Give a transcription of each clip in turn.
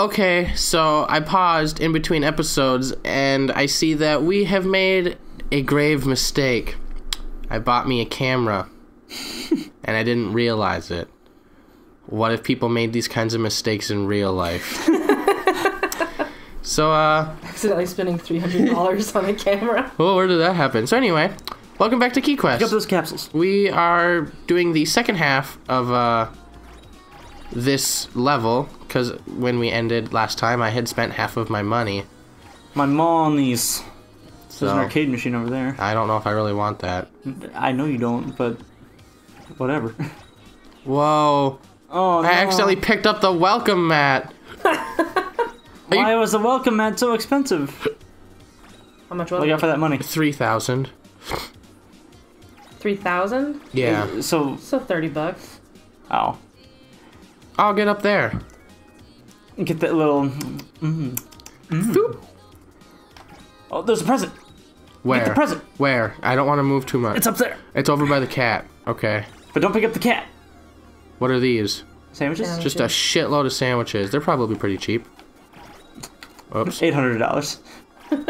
Okay, so I paused in between episodes and I see that we have made a grave mistake. I bought me a camera and I didn't realize it. What if people made these kinds of mistakes in real life? so, uh, Accidentally spending three hundred dollars on a camera. well, where did that happen? So, anyway, welcome back to Key Pick up Quest. those capsules. We are doing the second half of uh, this level because when we ended last time, I had spent half of my money. My monies. There's an arcade machine over there. I don't know if I really want that. I know you don't, but whatever. Whoa. Oh, no. I accidentally picked up the welcome mat. Why was the welcome mat so expensive? How much What was you it? got for that money? 3000 Three thousand. Yeah. So, So thirty bucks. oh, I'll get up there. Get that little. Mm, Boop. oh, there's a present. Where? Get the present. Where? I don't want to move too much. It's up there. It's over by the cat. Okay. But don't pick up the cat. What are these? Sandwiches. Yeah. Just a shitload of sandwiches. They're probably pretty cheap. Oops. Eight hundred dollars.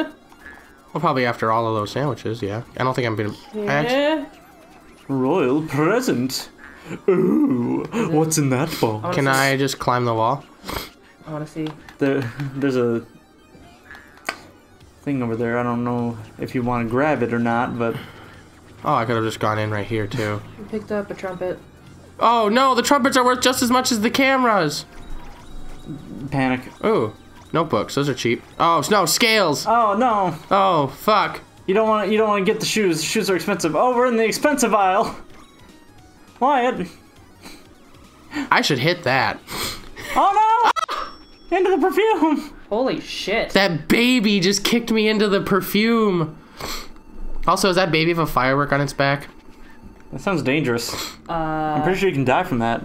Well, probably after all of those sandwiches, yeah. I don't think I'm gonna. I actu- Yeah. Royal present. Ooh, what's in that box? Can I just climb the wall? I want to see. There, there's a thing over there. I don't know if you want to grab it or not, but Oh, I could have just gone in right here too. You picked up a trumpet. Oh no, the trumpets are worth just as much as the cameras. panic. Ooh, notebooks. Those are cheap. Oh no, scales. Oh no! Oh fuck. You don't want. You don't want to get the shoes. The shoes are expensive. Oh, we're in the expensive aisle. Wyatt. I should hit that. Oh no! Into the perfume. Holy shit! That baby just kicked me into the perfume. Also, is that baby have a firework on its back? That sounds dangerous. Uh, I'm pretty sure you can die from that.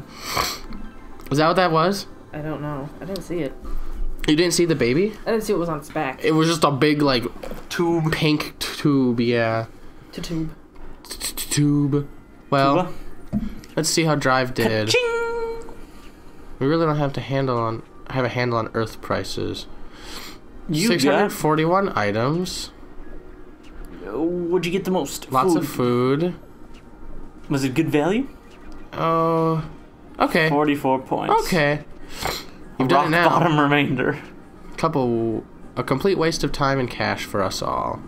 Is that what that was? I don't know. I didn't see it. You didn't see the baby? I didn't see what was on its back. It was just a big, like, tube. Pink tube, yeah. To tube. T- t- Tube. Well, let's see how Drive did. We really don't have to handle on have a handle on Earth prices. You Six got. items. What'd you get the most? Lots of food. Was it good value? Oh, okay, Forty-four points. okay. You've done it now. bottom remainder. Couple, a complete waste of time and cash for us all.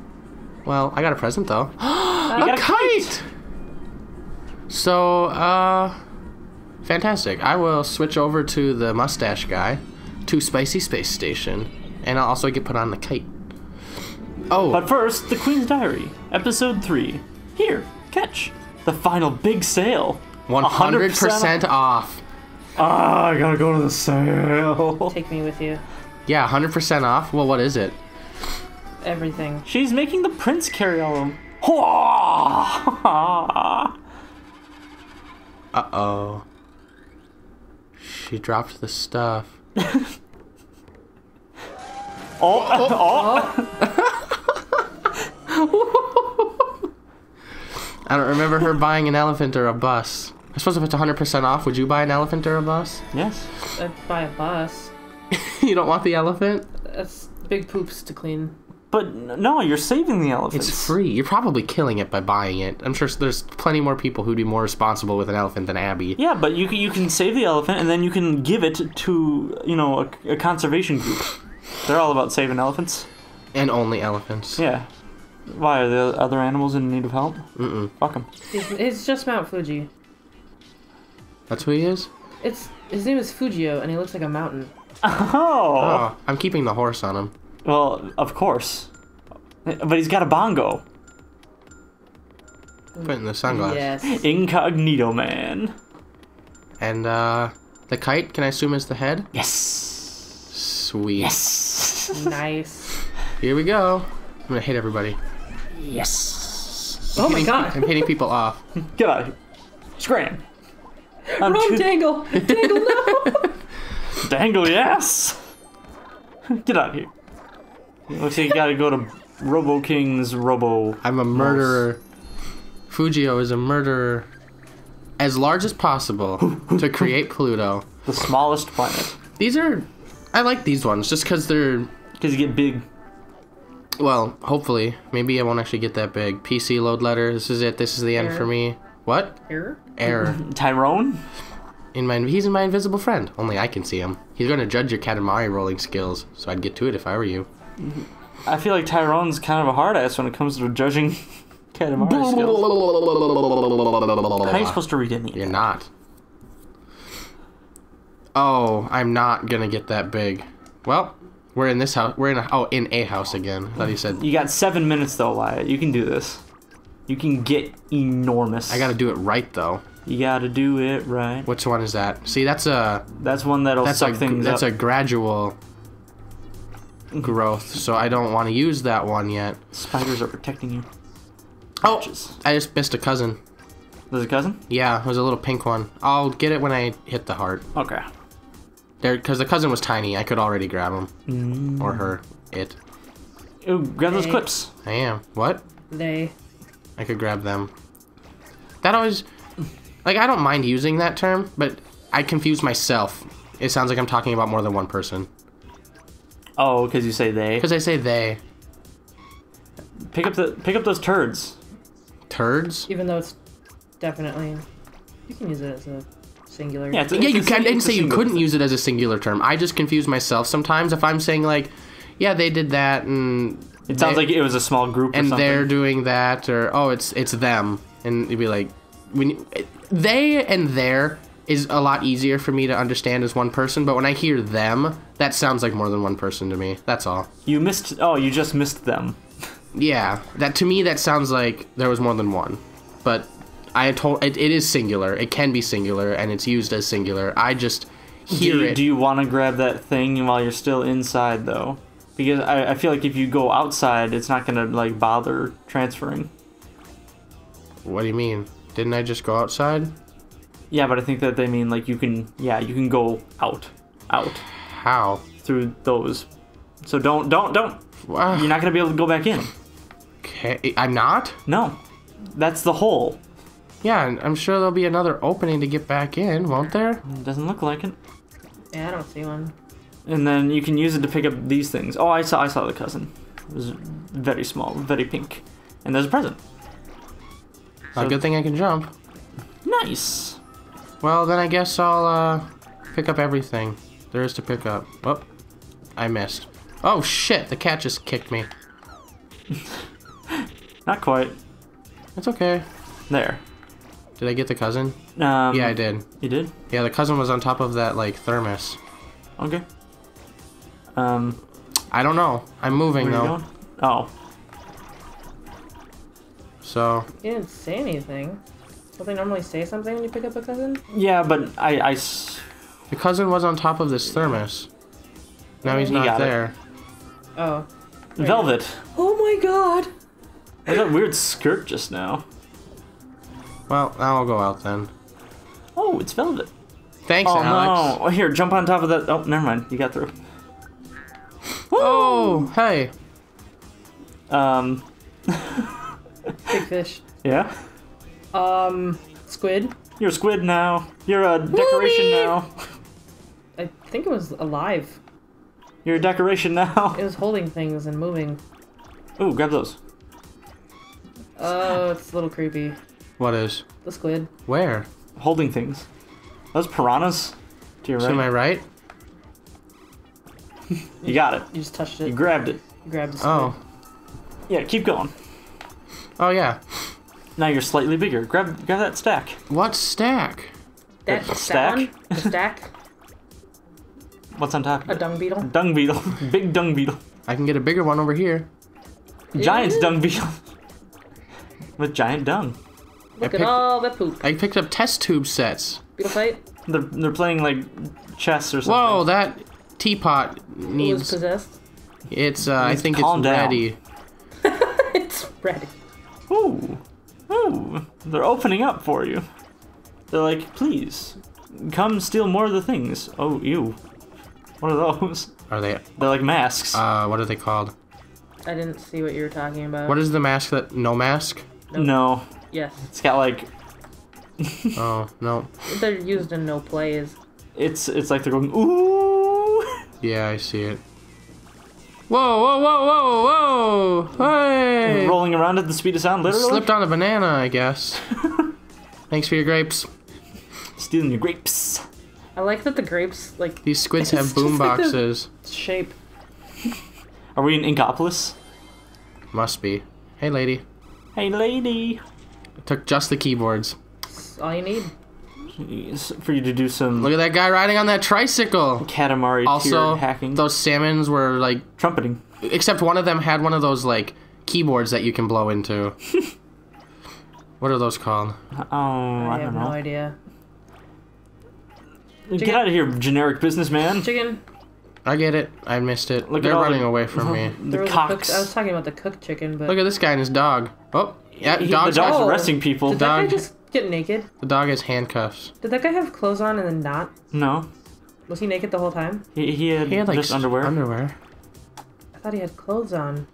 Well, I got a present though. Got a kite. So, uh, fantastic. I will switch over to the mustache guy, to Spicy Space Station, and I'll also get put on the kite. Oh, But first, The Queen's Diary, Episode 3. Here, catch. The final big sale. 100% off. Ah, I gotta go to the sale. Take me with you. Yeah, 100% off. Well, what is it? Everything. She's making the prince carry all of them. Uh oh. She dropped the stuff. Oh, oh, oh. I don't remember her buying an elephant or a bus. I suppose if it's 100% off, would you buy an elephant or a bus? Yes. I'd buy a bus. you don't want the elephant? That's big poops to clean. But no, you're saving the elephants. It's free. You're probably killing it by buying it. I'm sure there's plenty more people who'd be more responsible with an elephant than Abby. Yeah, but you can, you can save the elephant and then you can give it to, you know, a, a conservation group. They're all about saving elephants. And only elephants. Yeah. Why, are the other animals in need of help? Mm-mm. Fuck them. It's, it's just Mount Fuji. That's who he is? It's his name is Fujio, and he looks like a mountain. Oh. Oh, I'm keeping the horse on him. Well, of course. But he's got a bongo. Put in the sunglasses. Yes. Incognito man. And, uh, the kite, can I assume is the head? Yes. Sweet. Yes. nice. Here we go. I'm gonna hit everybody. yes. Oh my god. I'm hitting people off. Get out of here. Scram. I'm Wrong too- dangle. Dangle no. Dangle, yes. Get out of here. Looks like you gotta go to Robo King's Robo. I'm a murderer. Fujio is a murderer. As large as possible to create Pluto. The smallest planet. These are I like these ones just because they're Because you get big. well. Hopefully, maybe I won't actually get that big. PC load letter. This is it. This is the end for me. What? Error? Error. Tyrone? in my he's in my invisible friend. Only I can see him. He's gonna judge your Katamari rolling skills, so I'd get to it if I were you. I feel like Tyrone's kind of a hard ass when it comes to judging Katamari skills. How are you supposed to read any You're not. Oh, I'm not gonna get that big. Well, we're in this house. We're in a oh in a house again. I thought you said You got seven minutes though, Wyatt. You can do this. You can get enormous. I gotta do it right though. You gotta do it right. Which one is that? See, that's a That's one that'll that's suck a things that's up. a gradual growth. So I don't want to use that one yet. Spiders are protecting you. Oh, Patches. I just missed a cousin. There's a cousin? Yeah, it was a little pink one. I'll get it when I hit the heart. Okay. There, because the cousin was tiny. I could already grab him mm. or her. It. Ooh, grab those clips. I am. What? They. I could grab them. That always, like, I don't mind using that term, but I confuse myself. It sounds like I'm talking about more than one person. Oh, because you say they. Because I say they. Pick up the pick up those turds. Turds? Even though it's definitely. You can use it as a singular. Yeah, it's a, Yeah, you a can. I didn't say you couldn't thing. use it as a singular term. I just confuse myself sometimes if I'm saying, like, yeah, they did that, and. It sounds they- like it was a small group or and something. they're doing that or oh it's it's them and you'd be like when you, they and there is a lot easier for me to understand as one person but when i hear them that sounds like more than one person to me that's all You missed. Oh, you just missed them. yeah that to me that sounds like there was more than one but i told it, it is singular it can be singular and it's used as singular i just hear do you, it do you want to grab that thing while you're still inside though? Because I, I feel like if you go outside, it's not gonna like bother transferring. what do you mean didn't i just go outside Yeah, but I think that they mean like you can. Yeah, you can go out, out how through those. So don't, don't, don't. Wow. You're not gonna be able to go back in. okay i'm not No, that's the hole. yeah and i'm sure there'll be another opening to get back in won't there It doesn't look like it. Yeah, I don't see one. And then you can use it to pick up these things. Oh, I saw, I saw the cousin. It was very small, very pink. And there's a present. a good thing i can jump Nice. Well, then I guess I'll uh, pick up everything there is to pick up. Oh, I missed. Oh shit! The cat just kicked me. Not quite. It's okay. There. Did I get the cousin? Um, Yeah, I did. You did? Yeah, the cousin was on top of that like thermos. Okay. Um, I don't know. I'm moving where are you though. going? Oh, So You didn't say anything. Don't they normally say something when you pick up a cousin? yeah, but I, I s- the cousin was on top of this thermos. Now he's You not got it. there. Oh. Velvet. Oh my god! There's that weird skirt just now. Well, now I'll go out then. Oh, it's Velvet. Thanks, Oh Alex. no! Oh, here, jump on top of that. Oh, never mind. You got through. Oh, hey. Um, Big fish. yeah. Um, squid. You're a squid now. You're a decoration Whee! now. I think it was alive. You're a decoration now. It was holding things and moving. Ooh, grab those. Oh, it's a little creepy. What is? The squid. Where? Holding things. Those piranhas. To your right. To my right. right? You got it. You just touched it. You grabbed it. You grabbed the oh. squid. Oh. Yeah, keep going. Oh yeah. Now you're slightly bigger. Grab grab that stack. What stack? That, the that stack? one? The stack? What's on top? of A dung beetle? dung beetle. Big dung beetle. I can get a bigger one over here. Giant Ew. dung beetle. With giant dung. Look at picked- all the poop. I picked up test tube sets. Beetle fight? They're, they're playing like chess or something. Whoa, that teapot Who was needs. possessed? It's. Uh, I think it's down. ready. it's ready. Ooh. Ooh. They're opening up for you. They're like, please, come steal more of the things. Oh, ew. What are those? Are they? They're like masks. Uh, what are they called? I didn't see what you were talking about. What is the mask that? Noh mask? no. Yes. It's got like Oh no. They're used in Noh plays. it's it's like they're going ooh. Yeah, I see it. Whoa, whoa, whoa, whoa, whoa! Hey! Rolling around at the speed of sound, literally. Slipped on a banana, I guess. Thanks for your grapes. Stealing your grapes. I like that the grapes like These squids It's have just boom like the- boxes. shape. Are we in Inkopolis? Must be. Hey, lady. Hey, lady. Took just the keyboards. That's all you need. Jeez, For you to do some Look at that guy riding on that tricycle. Katamari Also, hacking. those salmons were like, Trumpeting. except one of them had one of those like keyboards that you can blow into. what are those called? Oh, I, I, don't have know. no idea. Get out of here, generic businessman. Chicken. I get it. I missed it. Look They're running the- away from me. There The was a cocks. cooked- I was talking about the cooked chicken, but Look at this guy and his dog. Oh, yeah, He- dog's the dog's Oh. arresting people. did that guy dog- just get naked? the dog has handcuffs. Did that guy have clothes on and then not? No, Was he naked the whole time? he, he had, He had like just underwear. Underwear. I thought he had clothes on,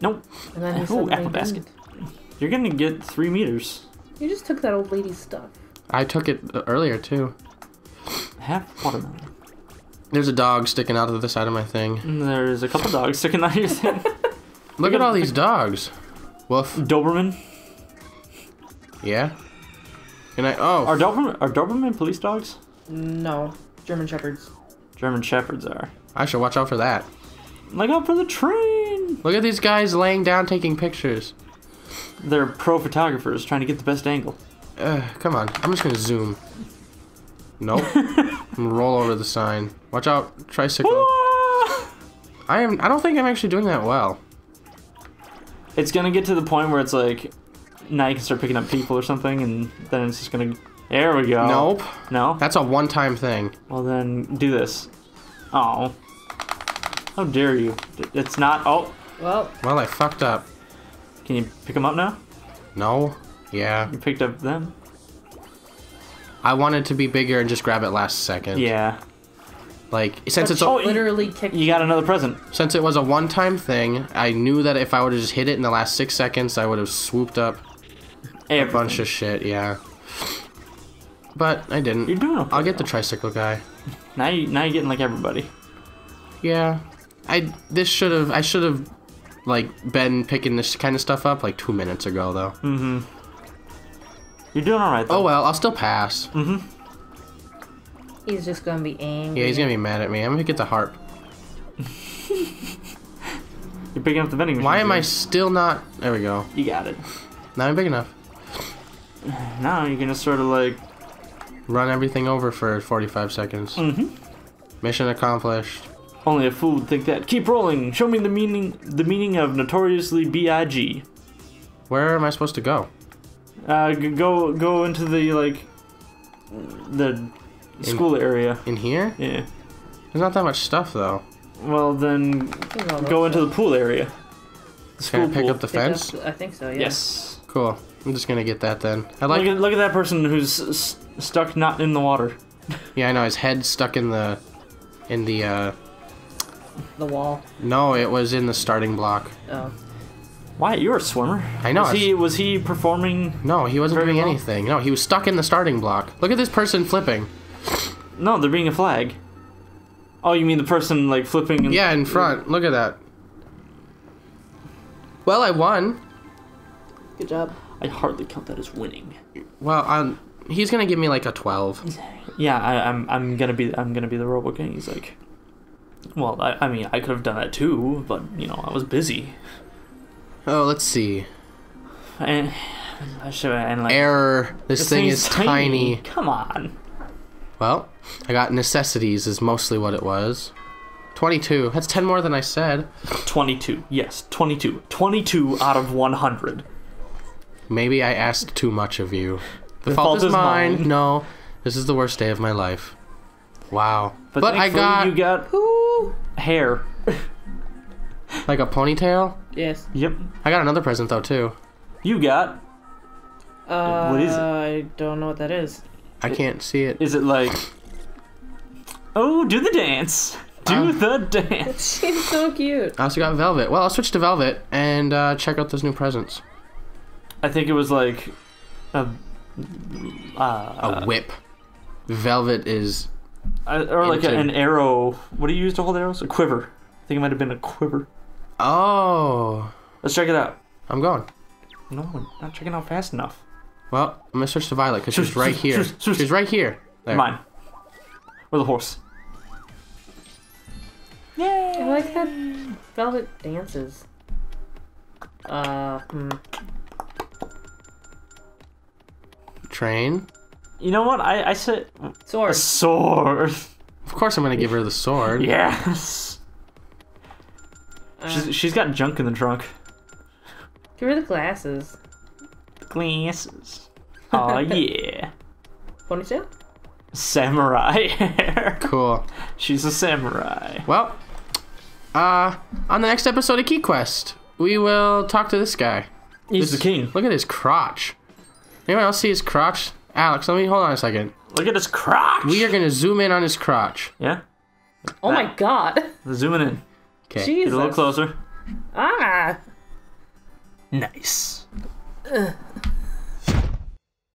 nope. and then he Ooh, suddenly apple basket. didn't. You're gonna get three meters. You just took that old lady's stuff. I took it earlier too. Half watermelon. There's a dog sticking out of the side of my thing. There's a couple dogs sticking out of your thing. Look at at all these dogs. Woof. Doberman. Yeah. And I oh Are Doberman are Doberman police dogs? No, German shepherds. German shepherds are. I should watch out for that. Look out for the train. Look at these guys laying down taking pictures. They're pro photographers trying to get the best angle. Uh, come on. I'm just gonna zoom. Nope. I'm gonna roll over the sign. Watch out, tricycle. I am. I don't think I'm actually doing that well. It's gonna get to the point where it's like now you can start picking up people or something, and then it's just gonna. There we go. Nope. No. That's a one-time thing. Well then, do this. Oh. How dare you? It's not. Oh, Well, Well, I fucked up. can you pick them up now? No. Yeah. You picked up them. I wanted to be bigger and just grab it last second. Yeah. Like since but it's she a, you- literally kicked. You got another present. since it was a one-time thing, I knew that if I would have just hit it in the last six seconds, I would have swooped up a bunch of shit. Yeah. But I didn't. You're doing okay. I'll get the tricycle guy. Now you now you're getting like everybody. Yeah. I this should have I should have like been picking this kind of stuff up like two minutes ago though. Mm-hmm. You're doing all right though. Oh well, I'll still pass. Mm-hmm. He's just gonna be angry. Yeah, he's gonna be mad at me. I'm gonna get the harp. You're picking up the vending machine. Why am I still not? There we go. You got it. Now I'm big enough. Now you're gonna sort of like. Run everything over for 45 seconds. Mm-hmm. Mission accomplished. Only a fool would think that. Keep rolling. Show me the meaning. The meaning of notoriously Big. Where am I supposed to go? Uh, go go into the like. The school area. In here? Yeah. There's not that much stuff though. Well then, go those into the pool area. The Can I pick pool. up the stuff. It fence? does- I think so. Yeah. Yes. Cool. I'm just gonna get that then. I like. look at look at that person who's s- stuck not in the water. Yeah, I know his head stuck in the, in the. uh The wall. No, it was in the starting block. Oh. Why you're a swimmer? I know, Was he was he performing? No, he wasn't doing well. anything. No, he was stuck in the starting block. Look at this person flipping. No, they're being a flag. Oh, you mean the person like flipping? And, Yeah, in front. Look at that. Well, I won. Good job. I hardly count that as winning. Well, um, he's gonna give me like a 12. Yeah, I, I'm I'm gonna be I'm gonna be the Robo King. He's like, well, I, I mean I could have done that too, but you know I was busy. Oh, let's see. And I and like Error. This, this thing is tiny. Come on. Well, I got necessities is mostly what it was. 22. That's 10 more than I said. 22. Yes, 22. 22 out of 100. Maybe I asked too much of you. The, fault, is mine. No, this is the worst day of my life. Wow. But, I got you got Ooh. hair. Like a ponytail. Yes. Yep. I got another present though too. You got. Uh, What is it? I don't know what that is. I can't see it. Is it like? Oh, do the dance. Do Uh, the dance. She's so cute. I also got velvet. Well, I'll switch to velvet and uh, check out those new presents. I think it was like. A, A uh, whip. Velvet is Uh, or like a, an arrow. What do you use to hold arrows? A quiver. I think it might have been a quiver. Oh, Let's check it out. I'm going. No, we're not checking out fast enough. Well, I'm gonna search the violet because she's right here. shush, shush. She's right here. There. Mine. Or the horse. Yay! I like that Velvet dances. Uh, hmm. Train. You know what? I I said a Sword. sword. Of course, I'm gonna give her the sword. Yes. Uh, She's she's got junk in the trunk. give her the glasses. Glasses. Oh yeah. Ponytail? Samurai hair. Cool. She's a samurai. Well, uh, on the next episode of Key Quest, we will talk to this guy. He's This- the king. Look at his crotch. Anyone else see his crotch? Alex, let me hold on a second. Look at his crotch. We are gonna zoom in on his crotch. Yeah. Oh my god. Zooming in. Okay. Get a little closer. Ah. Nice.